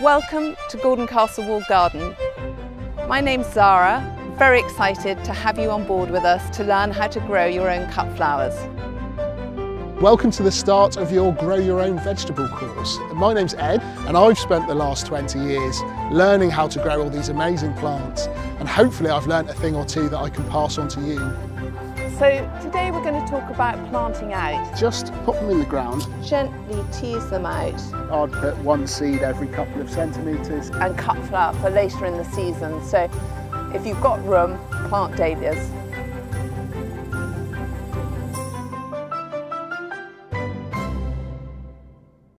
Welcome to Gordon Castle Walled Garden. My name's Zara. Very excited to have you on board with us to learn how to grow your own cut flowers. Welcome to the start of your Grow Your Own Vegetable course. My name's Ed and I've spent the last 20 years learning how to grow all these amazing plants and hopefully I've learnt a thing or two that I can pass on to you. So today we're going to talk about planting out. Just put them in the ground. Gently tease them out. I'd put one seed every couple of centimetres. And cut flower for later in the season. So if you've got room, plant dahlias.